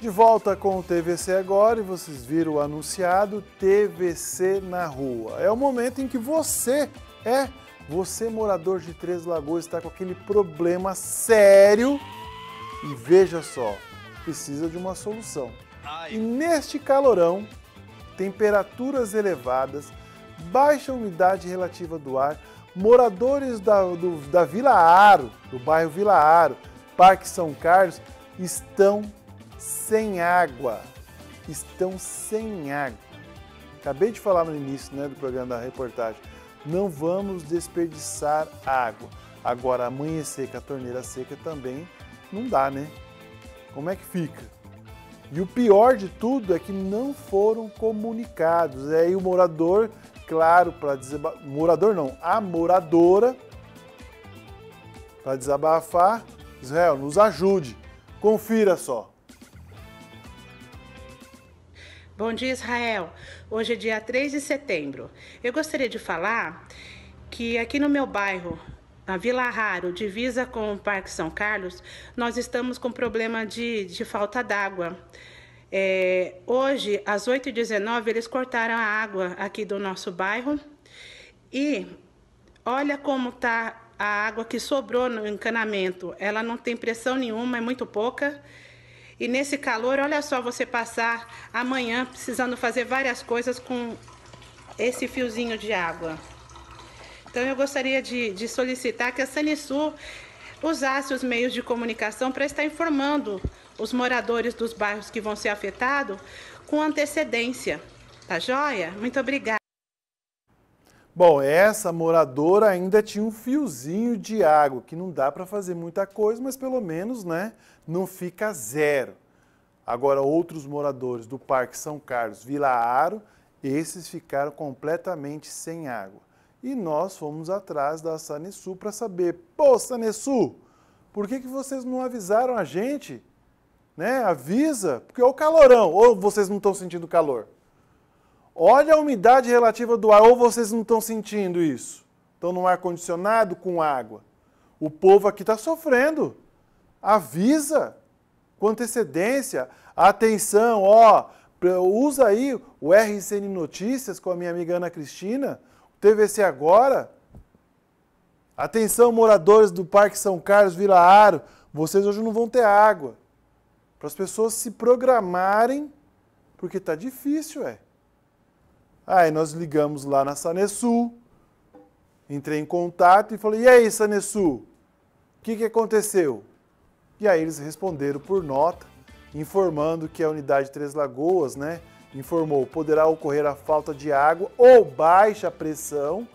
De volta com o TVC agora e vocês viram o anunciado TVC na rua. É o momento em que você é, você morador de Três Lagoas, está com aquele problema sério e veja só, precisa de uma solução. E neste calorão, temperaturas elevadas, baixa umidade relativa do ar, moradores da, do, da Vila Aro, do bairro Vila Aro, Parque São Carlos, estão sem água. Estão sem água. Acabei de falar no início né, do programa da reportagem. Não vamos desperdiçar água. Agora, amanhecer com a torneira seca também não dá, né? Como é que fica? E o pior de tudo é que não foram comunicados. É aí o morador, claro, para desabafar. Morador não, a moradora, para desabafar, Israel, nos ajude. Confira só. Bom dia, Israel. Hoje é dia 3 de setembro. Eu gostaria de falar que aqui no meu bairro, na Vila Raro, divisa com o Parque São Carlos, nós estamos com problema de, de falta d'água. É, hoje, às 8h19, eles cortaram a água aqui do nosso bairro e olha como está a água que sobrou no encanamento. Ela não tem pressão nenhuma, é muito pouca. E nesse calor, olha só você passar amanhã precisando fazer várias coisas com esse fiozinho de água. Então eu gostaria de, de solicitar que a Sanisul usasse os meios de comunicação para estar informando os moradores dos bairros que vão ser afetados com antecedência. Tá joia? Muito obrigada. Bom, essa moradora ainda tinha um fiozinho de água, que não dá para fazer muita coisa, mas pelo menos, né, não fica zero. Agora, outros moradores do Parque São Carlos, Vila Aro, esses ficaram completamente sem água. E nós fomos atrás da Sanesul para saber, pô, Sanesul, por que, que vocês não avisaram a gente? Né? Avisa, porque é o calorão, ou vocês não estão sentindo calor? Olha a umidade relativa do ar, ou vocês não estão sentindo isso? Estão no ar-condicionado com água. O povo aqui está sofrendo. Avisa com antecedência. Atenção, ó, usa aí o RCN Notícias com a minha amiga Ana Cristina, o TVC Agora. Atenção, moradores do Parque São Carlos, Vila Aro, vocês hoje não vão ter água. Para as pessoas se programarem, porque está difícil, é. Aí nós ligamos lá na Sanesul, entrei em contato e falei, e aí, Sanesul, o que, que aconteceu? E aí eles responderam por nota, informando que a unidade Três Lagoas, né, informou, poderá ocorrer a falta de água ou baixa pressão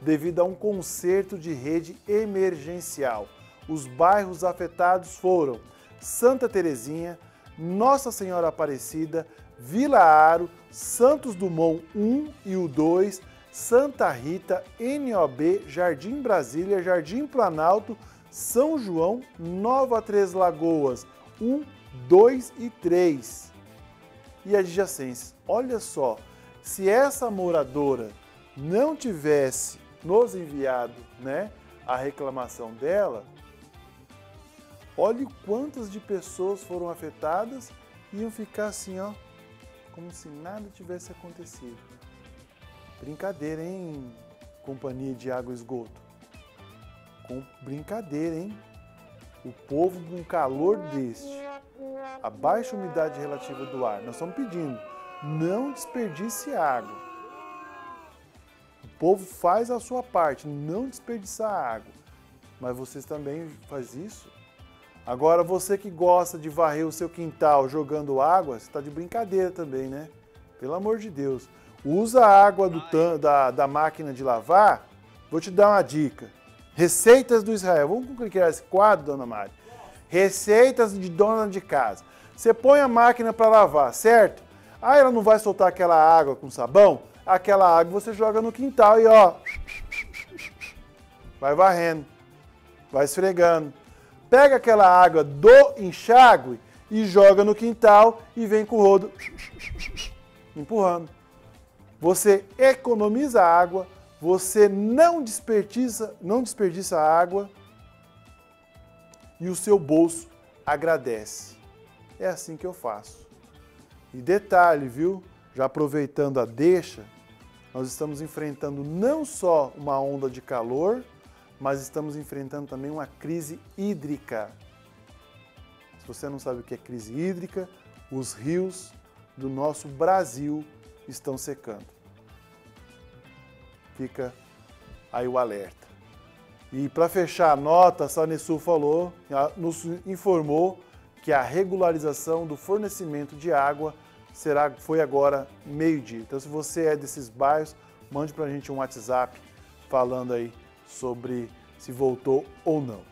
devido a um conserto de rede emergencial. Os bairros afetados foram Santa Terezinha, Nossa Senhora Aparecida, Vila Aro, Santos Dumont 1 e o 2, Santa Rita, NOB, Jardim Brasília, Jardim Planalto, São João, Nova Três Lagoas 1, 2 e 3. E adjacências. Olha só, se essa moradora não tivesse nos enviado né, a reclamação dela, olhe quantas de pessoas foram afetadas e iam ficar assim, ó, como se nada tivesse acontecido. Brincadeira, hein, companhia de água e esgoto? Com brincadeira, hein? O povo com calor deste, a baixa umidade relativa do ar, nós estamos pedindo, não desperdice água. O povo faz a sua parte, não desperdiçar água. Mas vocês também fazem isso? Agora, você que gosta de varrer o seu quintal jogando água, você está de brincadeira também, né? Pelo amor de Deus. Usa a água do, da, da máquina de lavar. Vou te dar uma dica. Receitas do Israel. Vamos clicar esse quadro, dona Mari. Receitas de dona de casa. Você põe a máquina para lavar, certo? Aí ela não vai soltar aquela água com sabão? Aquela água você joga no quintal e ó. Vai varrendo. Vai esfregando pega aquela água do enxágue e joga no quintal e vem com o rodo empurrando. Você economiza água, você não desperdiça, não desperdiça água e o seu bolso agradece. é assim que eu faço. E detalhe, viu? Já aproveitando a deixa, nós estamos enfrentando não só uma onda de calor, mas estamos enfrentando também uma crise hídrica. Se você não sabe o que é crise hídrica, os rios do nosso Brasil estão secando. Fica aí o alerta. E para fechar a nota, a Sanesul falou, nos informou que a regularização do fornecimento de água será, foi agora meio-dia. Então, se você é desses bairros, mande para a gente um WhatsApp falando aí sobre se voltou ou não.